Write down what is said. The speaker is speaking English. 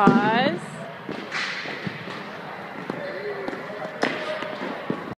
Pause.